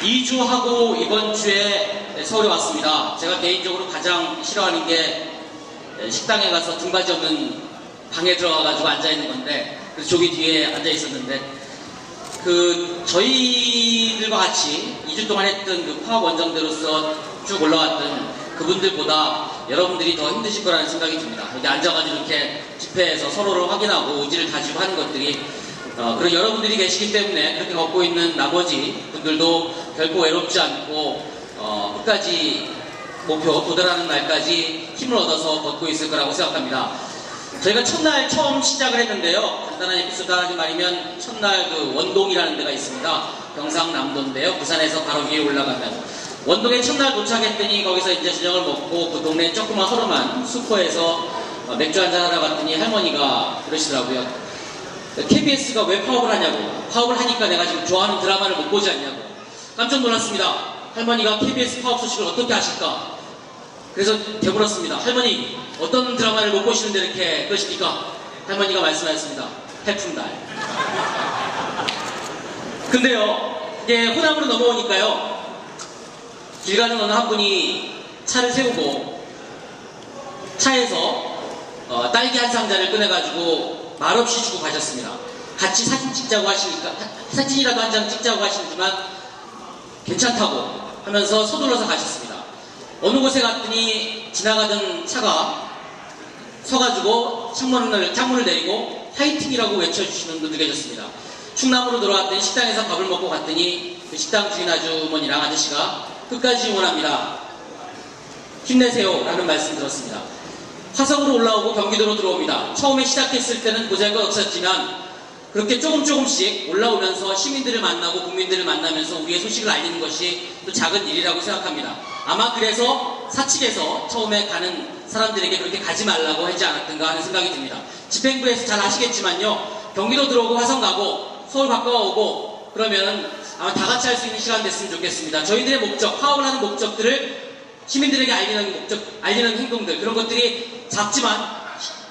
2주하고 이번 주에 서울에 왔습니다. 제가 개인적으로 가장 싫어하는 게 식당에 가서 등받이 없는 방에 들어가가지고 앉아있는 건데, 그래서 저기 뒤에 앉아 있었는데, 그, 저희들과 같이 2주 동안 했던 그 파업 원정대로서 쭉 올라왔던 그분들보다 여러분들이 더 힘드실 거라는 생각이 듭니다. 여기 앉아가지고 이렇게 집회에서 서로를 확인하고 의지를 다지고 하는 것들이 어, 그런 여러분들이 계시기 때문에 그렇게 걷고 있는 나머지 분들도 결코 외롭지 않고 어, 끝까지 목표 도달하는 날까지 힘을 얻어서 걷고 있을 거라고 생각합니다. 저희가 첫날 처음 시작을 했는데요. 간단한 에피소드 하나 말이면 첫날 그 원동이라는 데가 있습니다. 경상남도인데요. 부산에서 바로 위에 올라가면 원동에 첫날 도착했더니 거기서 이제 저녁을 먹고 그 동네 조그만 허름한 슈퍼에서 어, 맥주 한잔 하다 봤더니 할머니가 그러시더라고요. KBS가 왜 파업을 하냐고. 파업을 하니까 내가 지금 좋아하는 드라마를 못 보지 않냐고. 깜짝 놀랐습니다. 할머니가 KBS 파업 소식을 어떻게 아실까? 그래서 되물었습니다. 할머니, 어떤 드라마를 못 보시는데 이렇게 그러십니까? 할머니가 말씀하셨습니다. 해품달. 근데요, 이게 호남으로 넘어오니까요, 길 가는 어느 한 분이 차를 세우고 차에서 어, 딸기 한 상자를 꺼내가지고 말없이 주고 가셨습니다. 같이 사진 찍자고 하시니까 사진이라도 한 장 찍자고 하시지만 괜찮다고 하면서 서둘러서 가셨습니다. 어느 곳에 갔더니 지나가던 차가 서가지고 창문을, 창문을 내리고 화이팅이라고 외쳐주시는 분도 계셨습니다. 충남으로 들어왔더니 식당에서 밥을 먹고 갔더니 그 식당 주인 아주머니랑 아저씨가 끝까지 응원합니다. 힘내세요. 라는 말씀 들었습니다. 화성으로 올라오고 경기도로 들어옵니다. 처음에 시작했을 때는 보잘것 없었지만 그렇게 조금 조금씩 올라오면서 시민들을 만나고 국민들을 만나면서 우리의 소식을 알리는 것이 또 작은 일이라고 생각합니다. 아마 그래서 사측에서 처음에 가는 사람들에게 그렇게 가지 말라고 하지 않았던가 하는 생각이 듭니다. 집행부에서 잘 아시겠지만요. 경기도 들어오고 화성 가고 서울 바꿔오고 그러면 아마 다 같이 할 수 있는 시간 됐으면 좋겠습니다. 저희들의 목적, 파업을 하는 목적들을 시민들에게 알리는 목적, 알리는 행동들 그런 것들이 작지만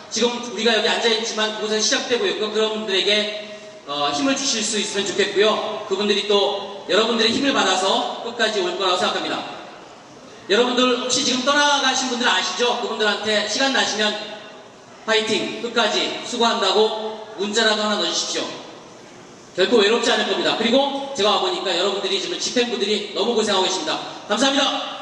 지금 우리가 여기 앉아있지만 그곳에 시작되고 있고 그런 분들에게 어, 힘을 주실 수 있으면 좋겠고요. 그분들이 또 여러분들의 힘을 받아서 끝까지 올 거라고 생각합니다. 여러분들 혹시 지금 떠나가신 분들 아시죠? 그분들한테 시간 나시면 파이팅 끝까지 수고한다고 문자라도 하나 넣어주십시오. 결코 외롭지 않을 겁니다. 그리고 제가 와보니까 여러분들이 지금 집행부들이 너무 고생하고 계십니다. 감사합니다.